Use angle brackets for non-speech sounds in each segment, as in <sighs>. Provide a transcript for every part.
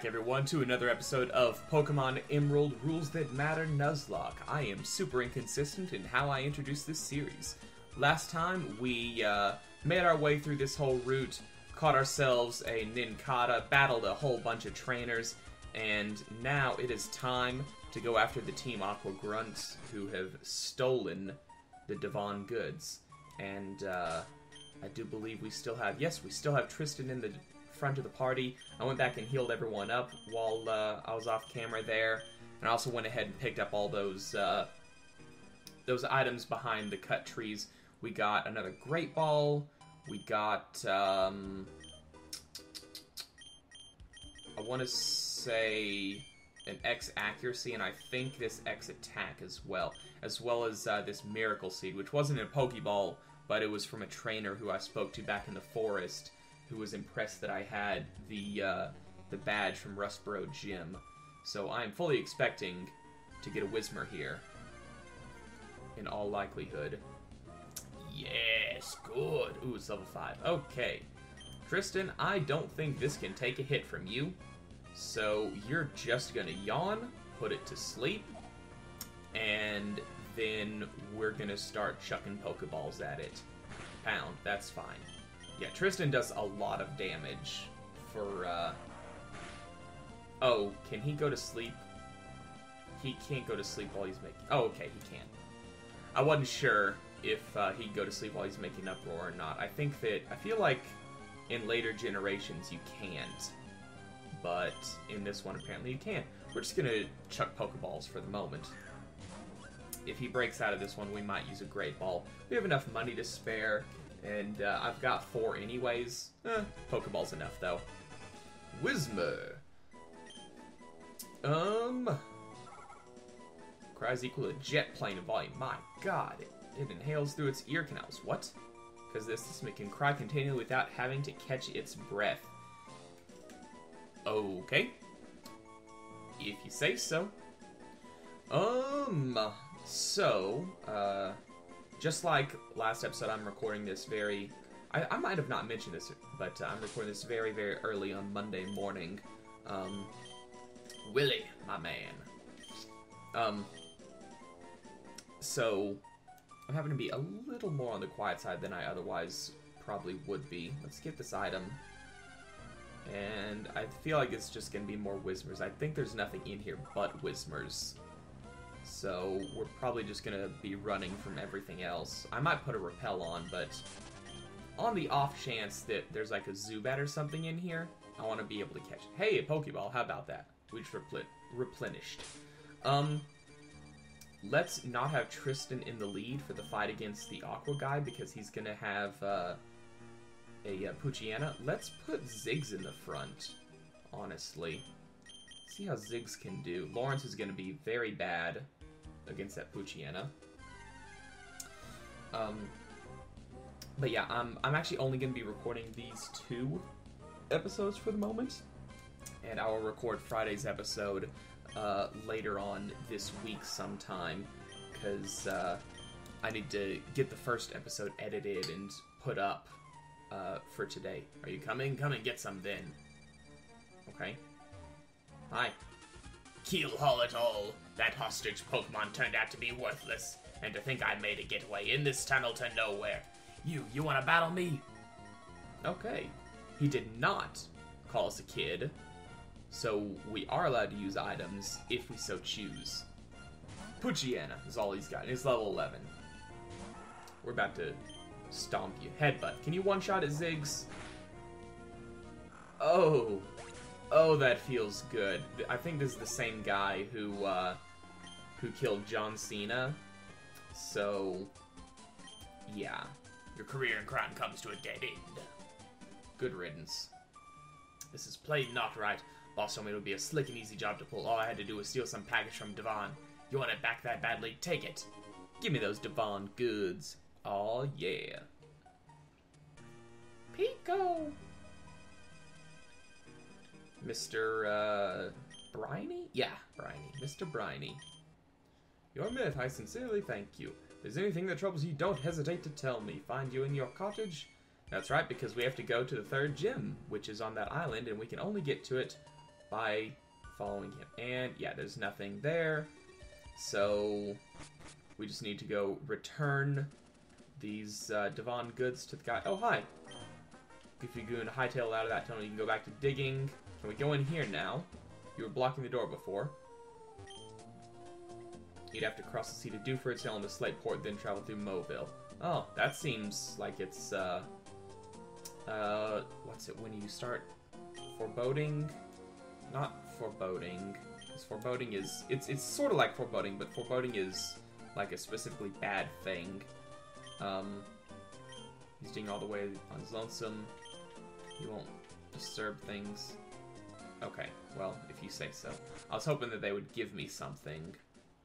back, everyone, to another episode of Pokemon Emerald Rules That Matter Nuzlocke. I am super inconsistent in how I introduce this series. Last time, we uh, made our way through this whole route, caught ourselves a Nincada, battled a whole bunch of trainers, and now it is time to go after the Team Aqua Grunts who have stolen the Devon goods. And uh, I do believe we still have, yes, we still have Tristan in the front of the party. I went back and healed everyone up while uh, I was off camera there, and I also went ahead and picked up all those uh, those items behind the cut trees. We got another Great Ball. We got um, I want to say an X accuracy, and I think this X attack as well, as well as uh, this Miracle Seed, which wasn't a Pokeball, but it was from a trainer who I spoke to back in the forest who was impressed that I had the uh, the badge from Rustboro Gym. So I'm fully expecting to get a Whismur here. In all likelihood. Yes, good. Ooh, it's level 5. Okay. Tristan, I don't think this can take a hit from you. So you're just gonna yawn, put it to sleep, and then we're gonna start chucking Pokeballs at it. Pound, that's fine. Yeah, Tristan does a lot of damage for, uh... Oh, can he go to sleep? He can't go to sleep while he's making... Oh, okay, he can. I wasn't sure if uh, he'd go to sleep while he's making uproar or not. I think that... I feel like in later generations you can't. But in this one, apparently you can. We're just gonna chuck Pokeballs for the moment. If he breaks out of this one, we might use a Great Ball. We have enough money to spare and uh, I've got four anyways. Eh, Pokeball's enough, though. Whismur. Um... Cries equal to jet plane volume. My god, it, it inhales through its ear canals. What? Because this system can cry continually without having to catch its breath. Okay. If you say so. Um, so, uh, just like last episode, I'm recording this very. I, I might have not mentioned this, but uh, I'm recording this very, very early on Monday morning. Um, Willie, my man. Um, so I'm having to be a little more on the quiet side than I otherwise probably would be. Let's get this item. And I feel like it's just going to be more Whismurs. I think there's nothing in here but Whismurs. So we're probably just gonna be running from everything else. I might put a repel on, but on the off chance that there's like a Zubat or something in here, I want to be able to catch it. Hey, a Pokeball, how about that? We just repl replenished. Um, let's not have Tristan in the lead for the fight against the Aqua guy because he's gonna have uh, a uh, Poochyena. Let's put Ziggs in the front, honestly. See how Ziggs can do. Lawrence is gonna be very bad against that Poochyena. Um, but yeah, I'm, I'm actually only going to be recording these two episodes for the moment. And I will record Friday's episode uh, later on this week sometime. Because uh, I need to get the first episode edited and put up uh, for today. Are you coming? Come and get some then. Okay. Hi. Keel haul it all. That hostage Pokemon turned out to be worthless, and to think I made a getaway in this tunnel to nowhere. You, you wanna battle me? Okay. He did not call us a kid, so we are allowed to use items if we so choose. Poochyena is all he's got. He's level 11. We're about to stomp you. Headbutt. Can you one-shot at Ziggs? Oh, Oh, that feels good. I think this is the same guy who uh, who killed John Cena. So, yeah. Your career in crime comes to a dead end. Good riddance. This is played not right. Boss told me it would be a slick and easy job to pull. All I had to do was steal some package from Devon. You want it back that badly? Take it. Give me those Devon goods. Oh yeah. Mr. Uh, Briney? Yeah, Briney. Mr. Briney. Your myth, I sincerely thank you. If there's anything that troubles you, don't hesitate to tell me. Find you in your cottage? That's right, because we have to go to the third gym, which is on that island, and we can only get to it by following him. And yeah, there's nothing there. So we just need to go return these uh, Devon goods to the guy. Oh, hi. Goofy Goon hightail out of that tunnel. You can go back to digging. Can we go in here now? You were blocking the door before. You'd have to cross the sea to Dewford, sail into Slateport, then travel through Mauville. Oh, that seems like it's, uh... Uh, what's it when you start foreboding? Not foreboding. Because foreboding is... It's, it's sort of like foreboding, but foreboding is like a specifically bad thing. Um, he's doing all the way on his lonesome. He won't disturb things. Okay, well, if you say so. I was hoping that they would give me something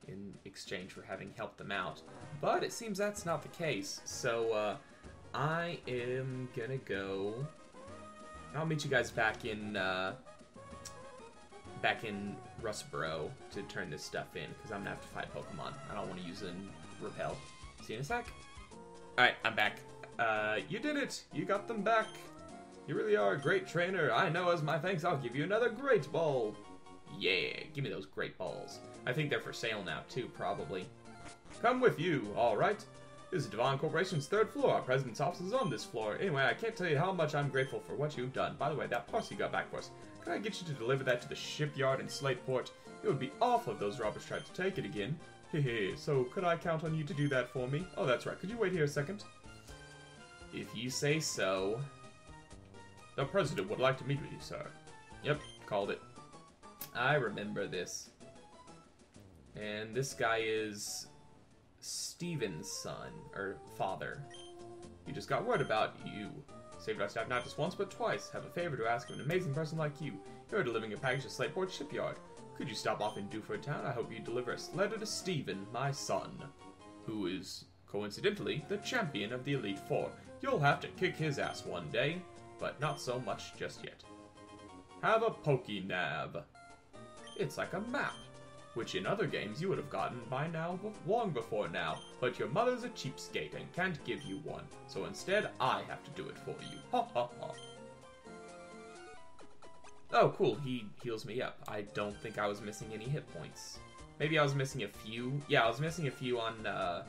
in exchange for having helped them out, but it seems that's not the case. So, uh, I am gonna go. I'll meet you guys back in, uh, back in Rustboro to turn this stuff in, because I'm gonna have to fight Pokemon. I don't want to use in Repel. See you in a sec. Alright, I'm back. Uh, you did it! You got them back! You really are a great trainer. I know as my thanks, I'll give you another great ball. Yeah, give me those great balls. I think they're for sale now, too, probably. Come with you, alright? This is Devon Corporation's third floor. Our president's office is on this floor. Anyway, I can't tell you how much I'm grateful for what you've done. By the way, that parcel you got back for us, can I get you to deliver that to the shipyard in Slateport? It would be awful if those robbers tried to take it again. Hehe, so could I count on you to do that for me? Oh, that's right. Could you wait here a second? If you say so. The president would like to meet with you, sir. Yep, called it. I remember this. And this guy is Steven's son, or father. He just got word about you. Saved our staff not just once, but twice. Have a favor to ask of an amazing person like you. You're delivering a package to Slateport Shipyard. Could you stop off in Dewford Town? I hope you deliver a letter to Steven, my son, who is, coincidentally, the champion of the Elite Four. You'll have to kick his ass one day, but not so much just yet. Have a Pokénav. It's like a map, which in other games you would have gotten by now, long before now, but your mother's a cheapskate and can't give you one, so instead I have to do it for you. Ha ha ha. Oh, cool. He heals me up. I don't think I was missing any hit points. Maybe I was missing a few. Yeah, I was missing a few on uh,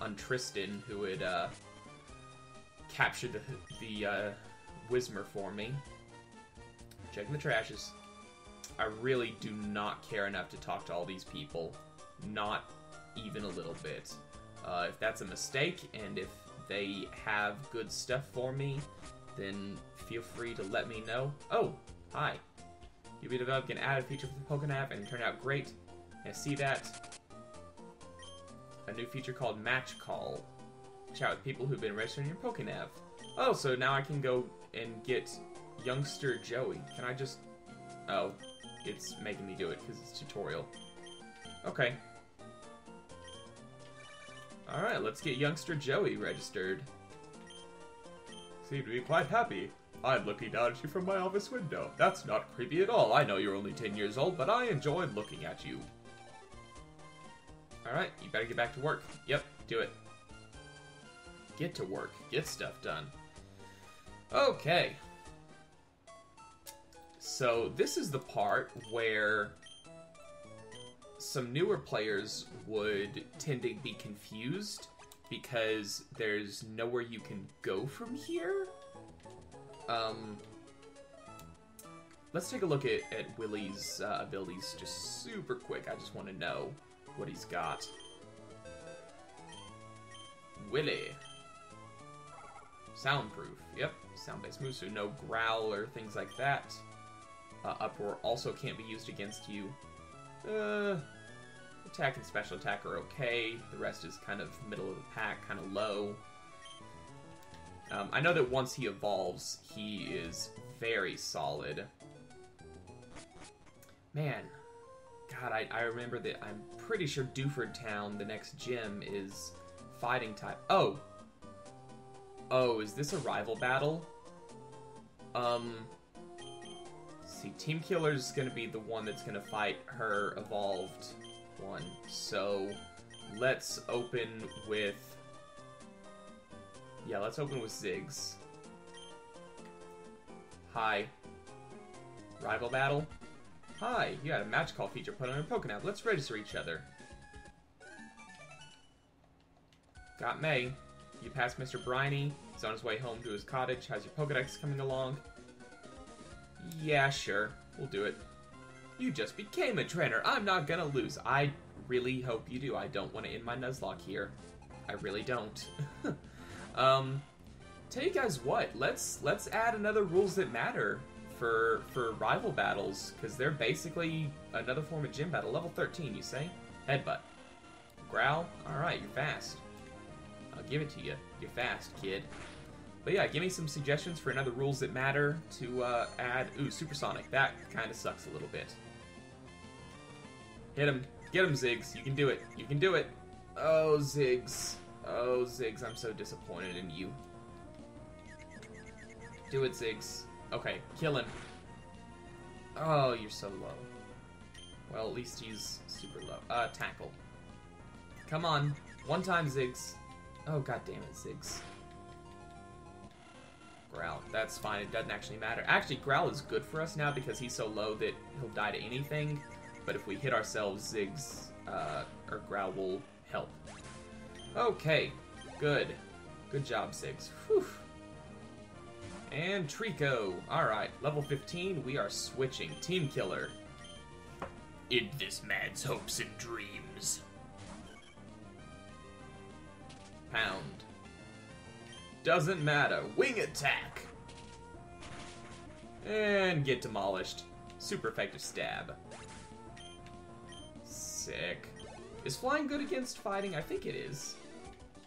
on Tristan, who had uh, captured the the uh, Whismur for me. Checking the trashes. I really do not care enough to talk to all these people. Not even a little bit. Uh, if that's a mistake, and if they have good stuff for me, then feel free to let me know. Oh, hi. You'll be developing an added feature for the Pokénav and it turned out great. I see that. A new feature called Match Call. Chat with people who've been registering in your Pokénav. Oh, so now I can go and get youngster Joey. Can I just... Oh, it's making me do it because it's tutorial. Okay. Alright, let's get youngster Joey registered. Seem to be quite happy. I'm looking down at you from my office window. That's not creepy at all. I know you're only 10 years old, but I enjoy looking at you. Alright, you better get back to work. Yep, do it. Get to work. Get stuff done. Okay. So, this is the part where some newer players would tend to be confused because there's nowhere you can go from here. Um, let's take a look at, at Willie's uh, abilities just super quick. I just want to know what he's got. Willie. Soundproof. Yep, sound-based moves, so no growl or things like that. Uh, Uproar also can't be used against you. Uh, attack and special attack are okay. The rest is kind of middle of the pack, kind of low. Um, I know that once he evolves, he is very solid. Man, God, I, I remember that I'm pretty sure Dewford Town, the next gym, is fighting type. Oh! Oh, is this a rival battle? Um, see, Team Killer is gonna be the one that's gonna fight her evolved one. So, let's open with yeah, let's open with Ziggs. Hi. Rival battle? Hi, you had a match call feature put on your Pokénav. Let's register each other. Got May. You passed Mr. Briney. He's on his way home to his cottage. How's your Pokedex coming along? Yeah, sure. We'll do it. You just became a trainer. I'm not gonna lose. I really hope you do. I don't want to end my Nuzlocke here. I really don't. <laughs> um, tell you guys what. Let's let's add another rules that matter for for rival battles because they're basically another form of gym battle. Level 13, you say? Headbutt. Growl. All right, you're fast. I'll give it to you. You're fast, kid. But yeah, give me some suggestions for another rules that matter to uh, add. Ooh, supersonic. That kind of sucks a little bit. Hit him. Get him, Ziggs. You can do it. You can do it. Oh, Ziggs. Oh, Ziggs, I'm so disappointed in you. Do it, Ziggs. Okay, kill him. Oh, you're so low. Well, at least he's super low. Uh, tackle. Come on. One time, Ziggs. Oh, god damn it, Ziggs. Growl. That's fine. It doesn't actually matter. Actually, Growl is good for us now because he's so low that he'll die to anything. But if we hit ourselves, Ziggs uh, or Growl will help. Okay. Good. Good job, Ziggs. Whew. And Treecko. Alright, level 15, we are switching. Team Killer. In this man's hopes and dreams. Pound. Doesn't matter. Wing attack. And get demolished. Super effective stab. Sick. Is flying good against fighting? I think it is.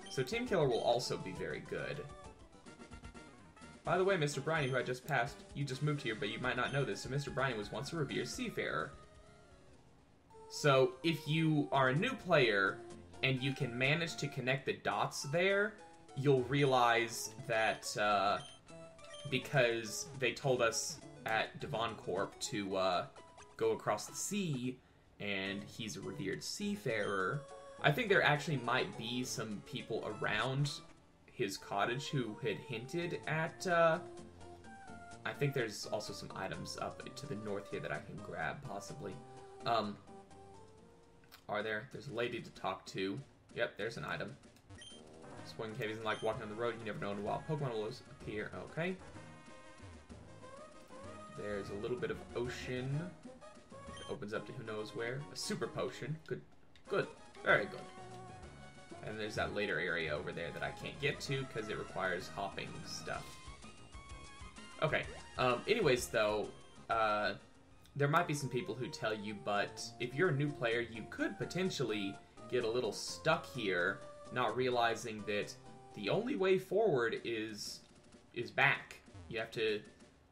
So Team Killer will also be very good. By the way, Mr. Briney, who I just passed, you just moved here, but you might not know this. So Mr. Briney was once a revered seafarer. So if you are a new player and you can manage to connect the dots there, you'll realize that uh, because they told us at Devon Corp to uh, go across the sea, and he's a revered seafarer. I think there actually might be some people around his cottage who had hinted at. Uh, I think there's also some items up to the north here that I can grab, possibly. Um, are there? There's a lady to talk to. Yep, there's an item. Swing cave isn't like walking on the road. You never know when a wild Pokemon will appear. Okay. There's a little bit of ocean. It opens up to who knows where. A super potion. Good. Good. Very good. And there's that later area over there that I can't get to because it requires hopping stuff. Okay. Um, anyways, though, uh, there might be some people who tell you, but if you're a new player, you could potentially get a little stuck here, not realizing that the only way forward is is back. You have to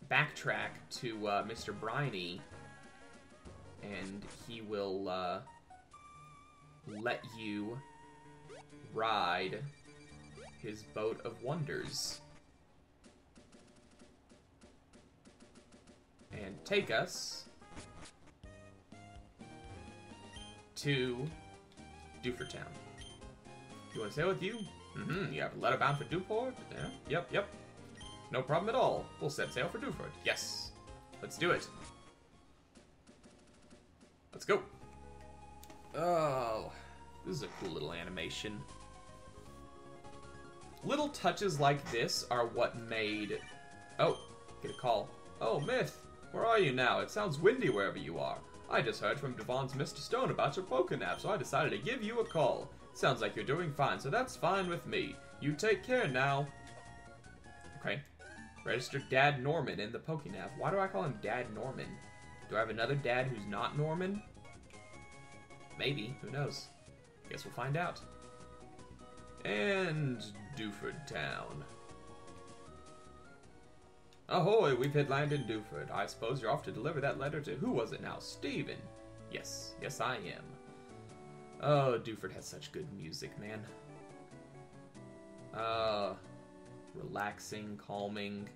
backtrack to uh, Mr. Briney, and he will uh, let you ride his boat of wonders. And take us to Dewford Town. You want to sail with you? Mm-hmm. You have a letter bound for Dewford? Yeah. Yep, yep. No problem at all. We'll set sail for Dewford. Yes. Let's do it. Let's go. Oh, this is a cool little animation. Little touches like this are what made... Oh, get a call. Oh, Myth, where are you now? It sounds windy wherever you are. I just heard from Devon's Mr. Stone about your Pokénav, so I decided to give you a call. Sounds like you're doing fine, so that's fine with me. You take care now. Okay. Register Dad Norman in the Pokénav. Why do I call him Dad Norman? Do I have another dad who's not Norman? Maybe. Who knows? Guess we'll find out. And Dewford Town. Ahoy, we've hit land in Dewford. I suppose you're off to deliver that letter to who was it now? Steven. Yes, yes I am. Oh, Dewford has such good music, man. Uh, relaxing, calming.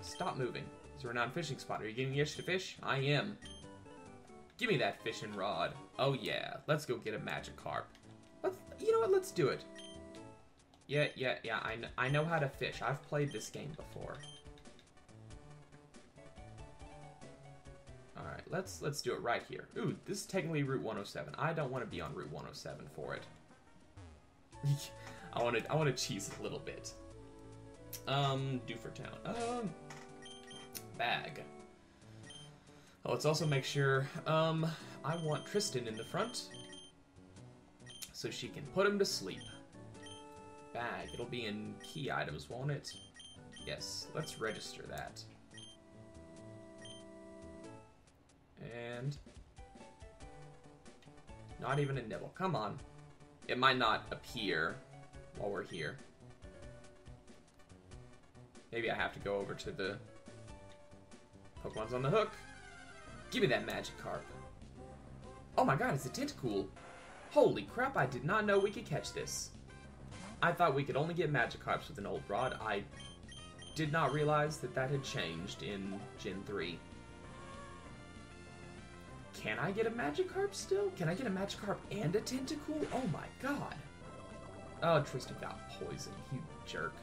Stop moving. It's a renowned fishing spot. Are you getting itch to fish? I am. Give me that fishing rod. Oh yeah, let's go get a Magikarp. Let's, you know what, let's do it. Yeah, yeah, yeah, I, kn I know how to fish. I've played this game before. Alright, let's let's do it right here. Ooh, this is technically Route 107. I don't want to be on Route 107 for it. <laughs> I want to I want to cheese a little bit. Um, Dewford Town. Um, bag. Oh, let's also make sure. Um, I want Tristan in the front, so she can put him to sleep. Bag. It'll be in key items, won't it? Yes. Let's register that. And not even a nibble. Come on. It might not appear while we're here. Maybe I have to go over to the Pokemon's on the hook. Give me that magic Magikarp. Oh my god, it's a Tentacool. Holy crap, I did not know we could catch this. I thought we could only get Magikarps with an old rod. I did not realize that that had changed in Gen 3. Can I get a Magikarp still? Can I get a Magikarp and a Tentacool? Oh my god. Oh, Tristan got poisoned, you jerk.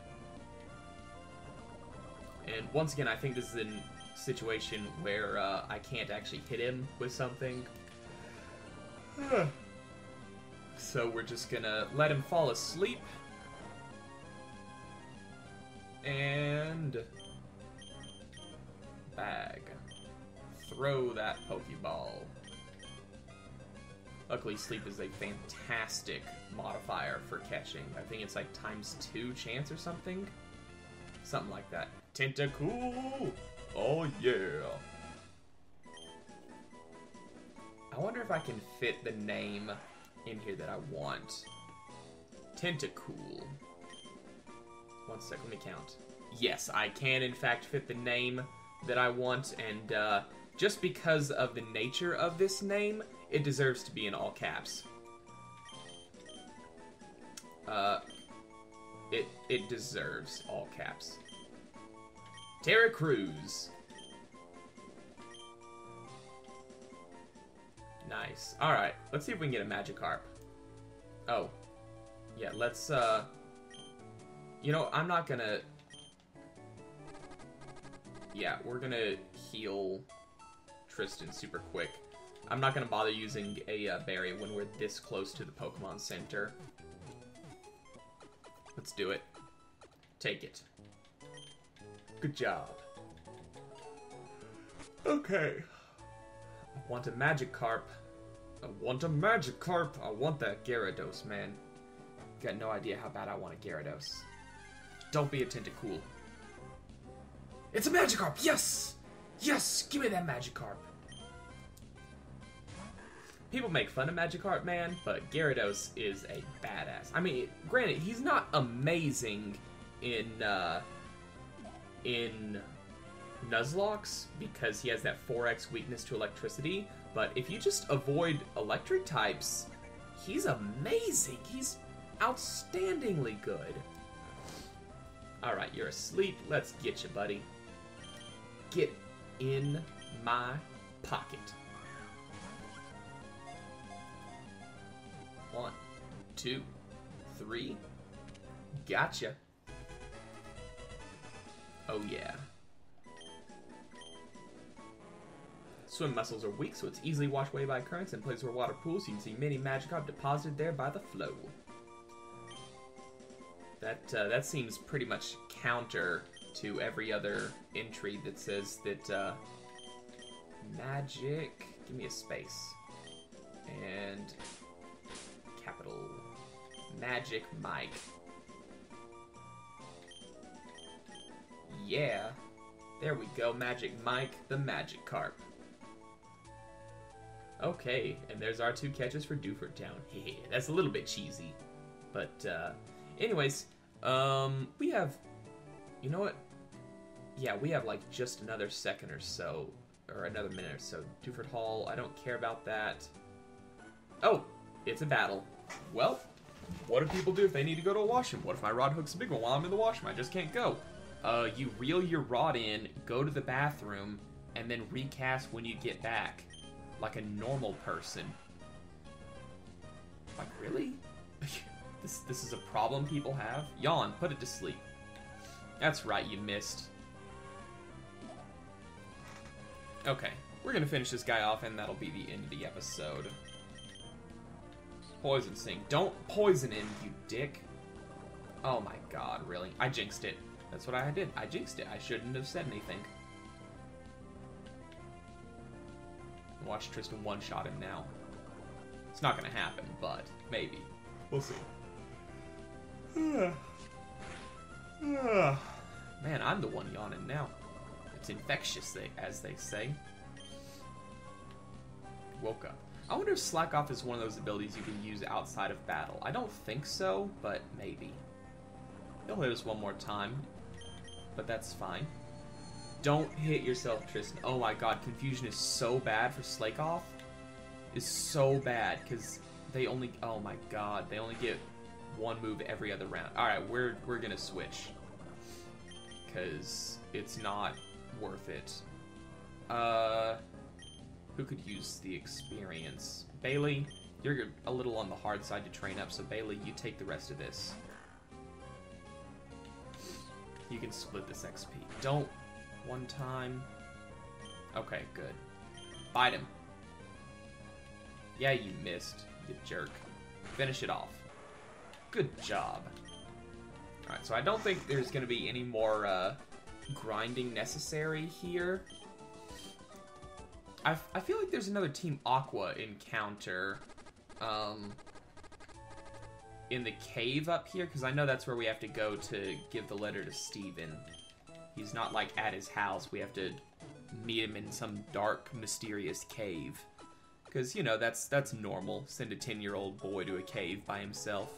And once again, I think this is a situation where uh, I can't actually hit him with something. <sighs> so we're just gonna let him fall asleep. And... Bag. Throw that Pokeball. Luckily, sleep is a fantastic modifier for catching. I think it's like times two chance or something. Something like that. Tentacool! Oh yeah! I wonder if I can fit the name in here that I want. Tentacool. One sec, let me count. Yes, I can in fact fit the name that I want, and uh, just because of the nature of this name, it deserves to be in all caps. Uh, it it deserves all caps. Terra Cruz. Nice. All right, let's see if we can get a Magikarp. Oh, yeah. Let's. uh... You know, I'm not gonna. Yeah, we're gonna heal Tristan super quick. I'm not gonna bother using a uh, berry when we're this close to the Pokemon Center. Let's do it. Take it. Good job. Okay. I want a Magikarp. I want a Magikarp. I want that Gyarados, man. Got no idea how bad I want a Gyarados. Don't be a Tentacool. It's a Magikarp! Yes! Yes! Give me that Magikarp! People make fun of Magikarp, man, but Gyarados is a badass. I mean, granted, he's not amazing in, uh, in Nuzlocke because he has that 4x weakness to electricity, but if you just avoid electric types, he's amazing. He's outstandingly good. Alright, you're asleep. Let's get you, buddy. Get in my pocket. One, two, three. Gotcha. Oh, yeah. Swim muscles are weak, so it's easily washed away by currents and places where water pools. You can see many Magikarp deposited there by the flow. That uh, that seems pretty much counter to every other entry that says that uh, magic. Give me a space and capital Magic Mike. Yeah, there we go, Magic Mike, the Magic Carp. Okay, and there's our two catches for Dewford Town. <laughs> Hey, that's a little bit cheesy. But, uh, anyways, um, we have, you know what? Yeah, we have like just another second or so, or another minute or so. Dewford Hall, I don't care about that. Oh, it's a battle. Well, what do people do if they need to go to a washroom? What if my rod hook's a big one while I'm in the washroom? I just can't go. Uh, you reel your rod in, go to the bathroom, and then recast when you get back. Like a normal person. Like, really? This, this is a problem people have? Yawn, put it to sleep. That's right, you missed. Okay. we're gonna finish this guy off, and that'll be the end of the episode. Poison Sting. Don't poison him, you dick. Oh my god, really? I jinxed it. That's what I did. I jinxed it. I shouldn't have said anything. Watch Tristan one-shot him now. It's not gonna happen, but maybe. We'll see. <sighs> Man, I'm the one yawning now. It's infectious, they, as they say. Woke up. I wonder if Slack Off is one of those abilities you can use outside of battle. I don't think so, but maybe. He'll hit us one more time, but that's fine. Don't hit yourself, Tristan. Oh my god, confusion is so bad for Slakoth. Is so bad, because they only... Oh my god, they only get one move every other round. Alright, we're, we're gonna switch. Because it's not worth it. Uh... Who could use the experience? Bailey, you're a little on the hard side to train up, so Bailey, you take the rest of this. You can split this XP. Don't one time. Okay, good. Bite him. Yeah, you missed, you jerk. Finish it off. Good job. Alright, so I don't think there's going to be any more uh, grinding necessary here. I, I feel like there's another Team Aqua encounter um, in the cave up here, because I know that's where we have to go to give the letter to Steven. He's not, like, at his house. We have to meet him in some dark, mysterious cave. Because, you know, that's that's normal. Send a 10-year-old boy to a cave by himself.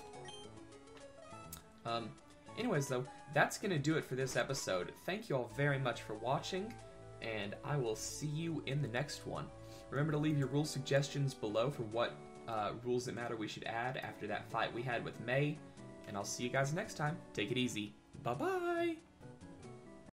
Um, anyways, though, that's going to do it for this episode. Thank you all very much for watching and I will see you in the next one. Remember to leave your rule suggestions below for what uh, rules that matter we should add after that fight we had with May, and I'll see you guys next time. Take it easy. Bye bye!